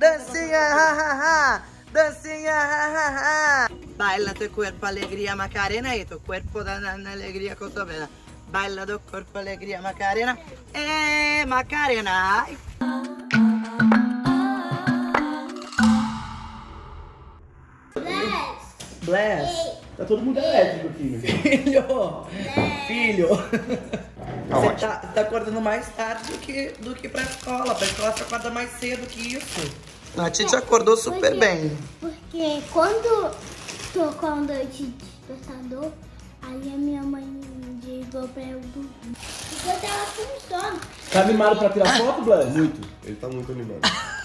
Dancinha, ha, ha, ha. Dancinha, ha, ha, ha. Baila teu corpo, alegria, Macarena. E teu corpo da na, na alegria com tua vena. Baila do corpo, alegria, Macarena. É, Macarena. Ai. Bless. Tá todo mundo elétrico aqui, meu filho. Filho! Filho! Você tá, tá acordando mais tarde do que, do que pra escola. Pra escola você acorda mais cedo que isso. A Titi acordou super Porque- bem. Porque quando tocou a noite de despertador, aí a minha mãe ligou pra eu dormir. Porque eu tava com sono. Tá animado pra tirar foto, Blas? Muito. Ele tá muito animado.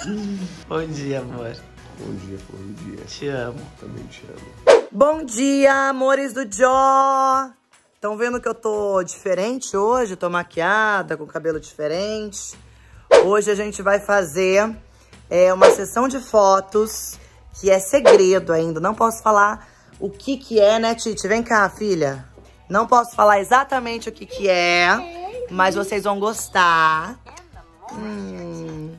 Bom dia, amor. Bom dia, flor do dia. Te amo. Também te amo. Bom dia, amores do Jó! Estão vendo que eu tô diferente hoje? Tô maquiada, com cabelo diferente. Hoje a gente vai fazer é, uma sessão de fotos que é segredo ainda. Não posso falar o que que é, né, Titi? Vem cá, filha. Não posso falar exatamente o que que é, mas vocês vão gostar. Hum.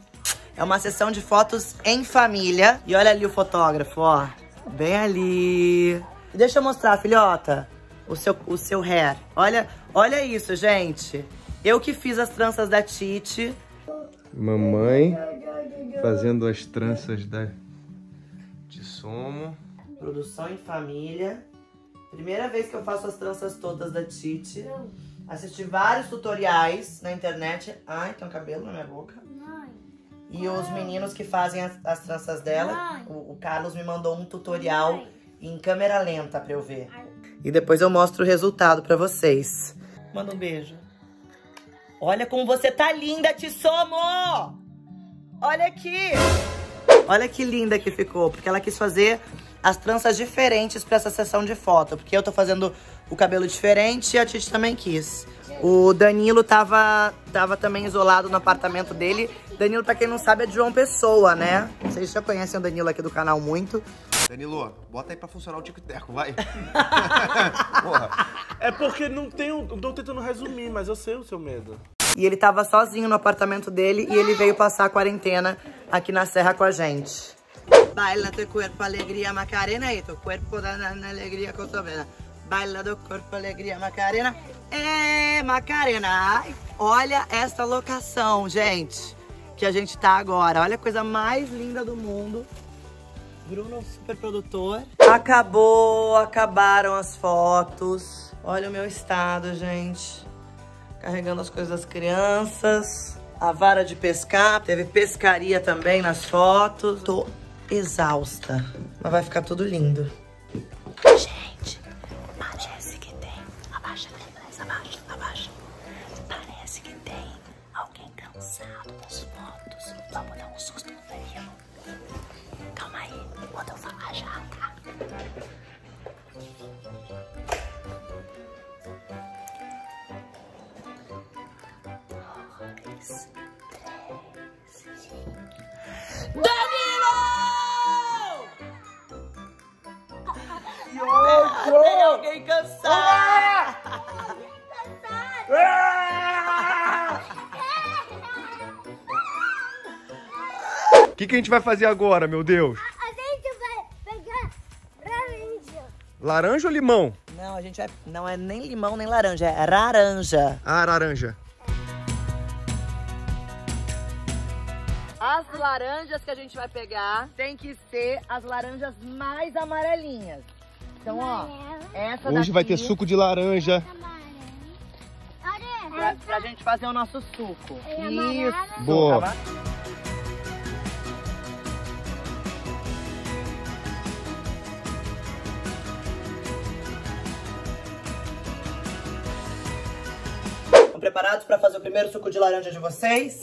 É uma sessão de fotos em família. E olha ali o fotógrafo, ó. Bem ali. Deixa eu mostrar, filhota, o seu, o seu hair. Olha, olha isso, gente. Eu que fiz as tranças da Titi. Mamãe fazendo as tranças da de somo. Produção em família. Primeira vez que eu faço as tranças todas da Titi. Assisti vários tutoriais na internet. Ai, tem um cabelo na minha boca. Mãe, E os meninos que fazem as, as tranças dela, Mãe. o, o Carlos me mandou um tutorial em câmera lenta pra eu ver. E depois eu mostro o resultado pra vocês. Manda um beijo. Olha como você tá linda, Tissomo! Olha aqui! Olha que linda que ficou, porque ela quis fazer as tranças diferentes pra essa sessão de foto. Porque eu tô fazendo o cabelo diferente e a Titi também quis. O Danilo tava, tava também isolado no apartamento dele. Danilo, pra quem não sabe, é de João Pessoa, né? Vocês já conhecem o Danilo aqui do canal muito. Danilo, bota aí pra funcionar o tico-teco, vai. Porra. É porque não tenho. Não tô tentando resumir, mas eu sei o seu medo. E ele tava sozinho no apartamento dele e ele veio passar a quarentena aqui na Serra com a gente. Baila teu corpo, alegria, Macarena. E teu corpo da na, na alegria com tua vena. Baila do corpo, alegria, Macarena. É, Macarena. Ai, olha essa locação, gente, que a gente tá agora. Olha a coisa mais linda do mundo. Bruno, super produtor. Acabou, acabaram as fotos. Olha o meu estado, gente. Carregando as coisas das crianças. A vara de pescar. Teve pescaria também nas fotos. Tô exausta. Mas vai ficar tudo lindo. Gente, alguém cansado! O que, que a gente vai fazer agora, meu Deus? a gente vai pegar laranja. Laranja ou limão? Não, a gente vai. Não é nem limão nem laranja, é laranja. Ah, laranja. As laranjas que a gente vai pegar tem que ser as laranjas mais amarelinhas. Então, ó, essa Hoje vai ter daqui suco de laranja. Pra, pra gente fazer o nosso suco. É Isso. Boa. Tá Estão preparados para fazer o primeiro suco de laranja de vocês?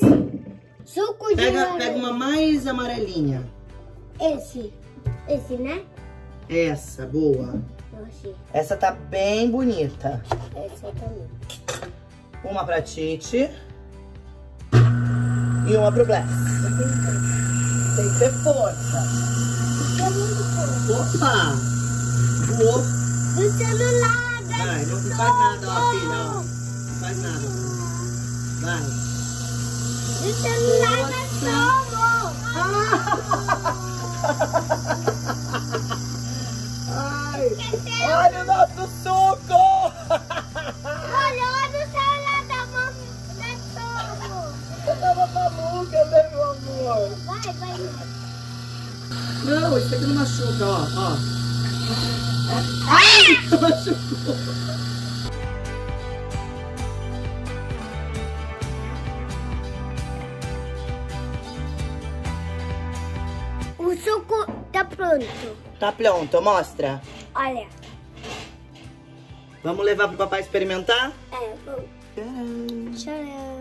Suco de Pega, laranja. pega uma mais amarelinha. Esse. Esse, né? Essa, boa. Essa tá bem bonita. Esse também. Uma pra Titi. E uma pro Bless. Tem que ter força. Opa! Voou. Do celular, Vai, não faz nada, ó, filha, ó. Não faz nada. Vai. Do celular da nosso suco! Olha, olha o celular da mão da Sogo. Eu tava maluca, né, meu amor? Vai, vai. Não, isso aqui não machuca, ó, ó. Ai, machucou. O suco tá pronto. Tá pronto, mostra. Olha. Vamos levar pro papai experimentar? É, vamos. Tcharam.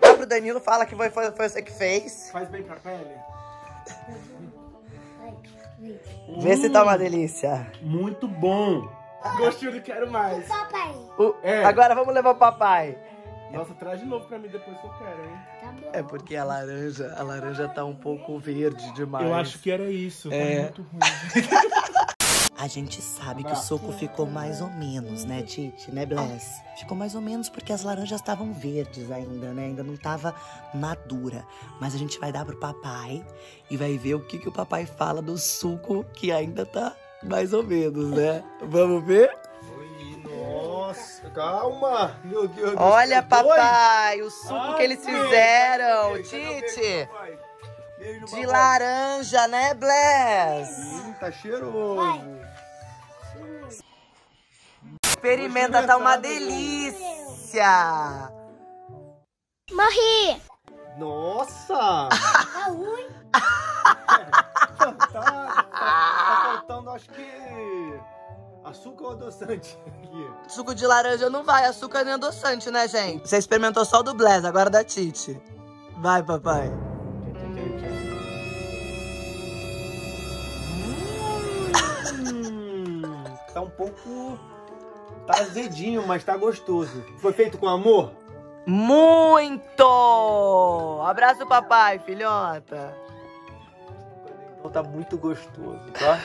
Vai pro Danilo, fala que foi, foi, foi você que fez. Faz bem pra pele? Vê se tá uma delícia. Muito bom. Gostinho do quero mais. Papai, O- É. Agora vamos levar o papai. Nossa, traz de novo pra mim depois que eu quero, hein? tá bom. É porque a laranja, a laranja tá um pouco verde demais. Eu acho que era isso. Tá É. muito ruim. A gente sabe que o suco ficou mais ou menos, né, Titi, né, Bless? Ficou mais ou menos porque as laranjas estavam verdes ainda, né? Ainda não tava madura. Mas a gente vai dar pro papai e vai ver o que, que o papai fala do suco que ainda tá mais ou menos, né? Vamos ver? Nossa, calma. Meu Deus do Olha, papai, o suco Ah, que eles fizeram, beijo, Titi. beijo, De laranja, né, Bless? Hum, tá cheiroso. Experimenta, tá uma delícia. Morri. Nossa! Tá ruim. tá, tá, tá faltando, acho que... Açúcar ou adoçante aqui? Suco de laranja não vai, açúcar nem adoçante, né, gente? Você experimentou só o do Bless, agora da Titi. Vai, papai. Hum, tá um pouco... Tá azedinho, mas tá gostoso. Foi feito com amor? Muito! Abraço, papai, filhota. Então tá muito gostoso, tá?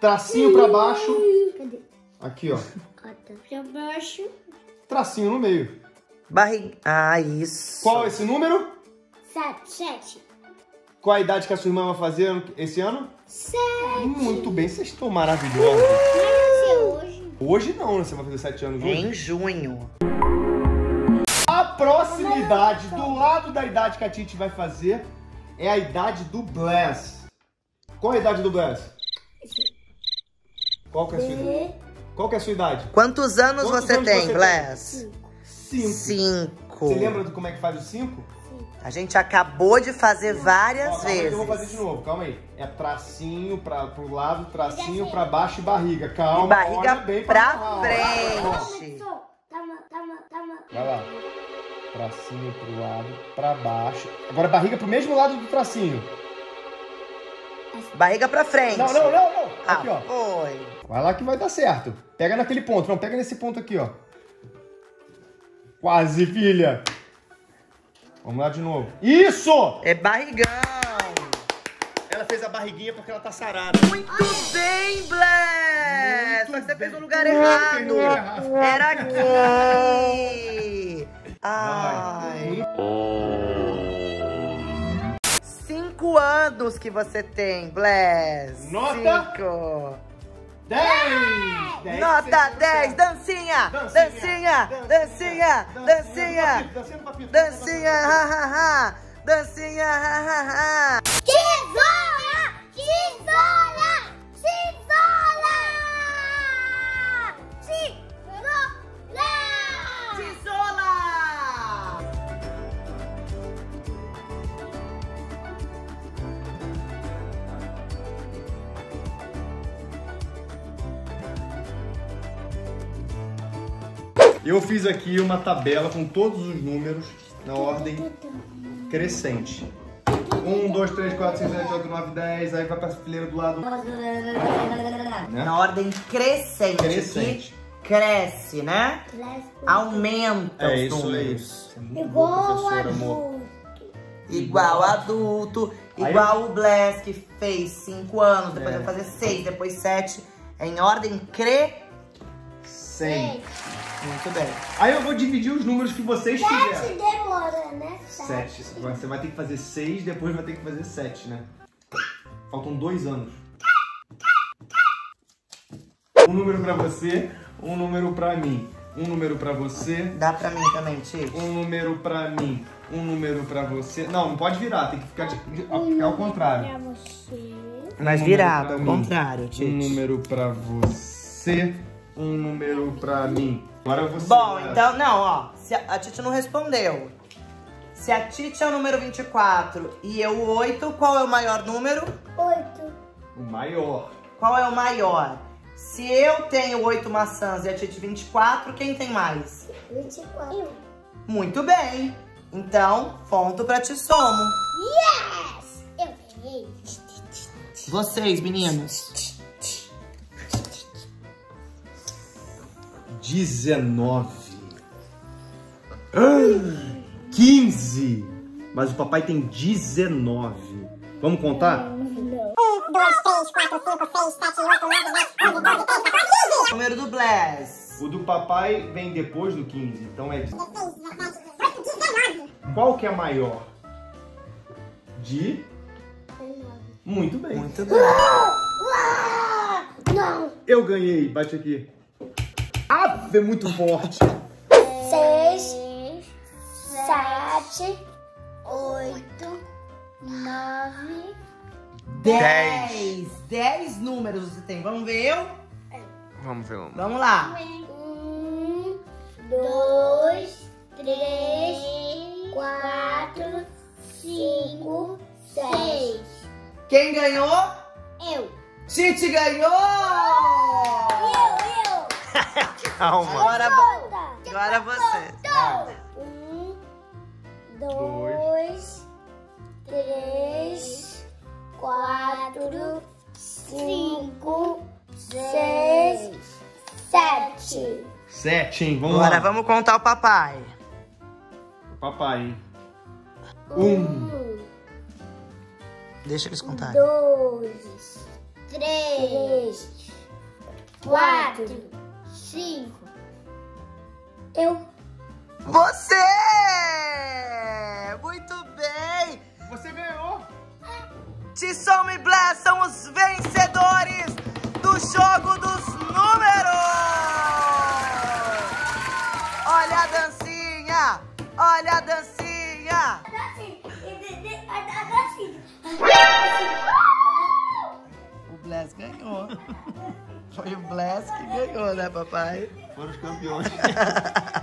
Tracinho pra baixo. Cadê? Aqui, ó. Pra baixo. Tracinho no meio. Barriga. Ah, isso. Qual é esse número? Sete, sete. Qual a idade que a sua irmã vai fazer esse ano? Sete. Muito bem, vocês estão maravilhosos. Hoje. Hoje não, né? Você vai fazer 7 anos hoje. Em junho. A próxima idade, do lado da idade que a Titi vai fazer, é a idade do Bless. Qual é a idade do Bless? Qual que é a sua idade? Qual que é a sua idade? Quantos anos Quantos você anos tem, você tem? Bless? 5. Cinco. Você lembra de como é que faz o 5? A gente acabou de fazer várias Calma aí que vezes. eu vou fazer de novo, calma aí. É tracinho pra, pro lado, tracinho pra baixo e barriga. Calma, E barriga olha bem pra trás. frente. Ó. Tama, tama, tama. Vai lá. Tracinho pro lado, pra baixo. Agora barriga pro mesmo lado do tracinho. Barriga pra frente. Não, não, não, não. Ah, Aqui, ó. foi. Vai lá que vai dar certo. Pega naquele ponto. Não, pega nesse ponto aqui, ó. Quase, filha. Vamos lá de novo. Isso! É barrigão. Ela fez a barriguinha porque ela tá sarada. Muito bem, Bless! Só que você fez no lugar Muito errado. bem, no lugar errado. Era aqui. Ai. Cinco anos que você tem, Bless. Nota? Cinco. 10! Dez, Nota seis, 10, sete. dancinha, dancinha, dancinha, dancinha, Dancinha ha, ha, ha, dancinha, ha, ha, ha. Tesoura! Tesoura! Eu fiz aqui uma tabela com todos os números na ordem crescente. 1, 2, 3, 4, 5, 7, 8, 9, 10. Aí vai pra fileira do lado. Né? Na ordem crescente. Crescente. Cresce, né? Aumenta É os isso, é números. isso. É Igual professora, amor. adulto. Igual adulto, Aí igual o Bless que fez 5 anos, depois É. vai fazer 6, depois 7. Em ordem crescente. Muito bem. Aí eu vou dividir os números que vocês Sete fizeram. demora, né? Sete. Você vai ter que fazer seis, depois vai ter que fazer sete, né? Faltam dois anos. Um número pra você, um número pra mim. Um número pra você, Dá pra mim também, Tite. um número pra mim, um número pra você. Não, não pode virar, tem que ficar, de- de- ao- ficar ao contrário. Pra você. Mas Um virado, ao pra mim, contrário, Um Tite. número pra você, um número pra mim. Agora você. Bom, então, não, ó. Se a, a Tite não respondeu. Se a Tite é o número 24 e eu o 8, qual é o maior número? Oito. O maior. Qual é o maior? Se eu tenho 8 maçãs e a Tite 24, quem tem mais? Vinte e quatro. Eu. Muito bem. Então, ponto pra te somo. Yes! Eu ganhei. Vocês, meninos. 19. Ah, 15. Mas o papai tem 19. Vamos contar? Número do Bless. O do papai vem depois do 15, então é. Qual que é maior? De. Muito bem. Muito bem. Não. Eu ganhei. Bate aqui. Ave, muito forte. Seis, sete, oito, nove, 10. 10 números você tem. Vamos ver eu? Vamos ver um. Vamos lá. um, dois, três, quatro, cinco, seis. Quem ganhou? Eu. Tite ganhou! Eu, eu. Calma. Agora, agora você. Um, dois, três, quatro, cinco, seis, sete. Sete, hein? Vamos Agora lá. vamos contar o papai. Papai, hein? Um. Deixa eles contarem. dois, três, quatro, cinco. Eu. Você! Muito bem! Você ganhou. Tissom e Bless são os vencedores né, papai? Foram os campeões.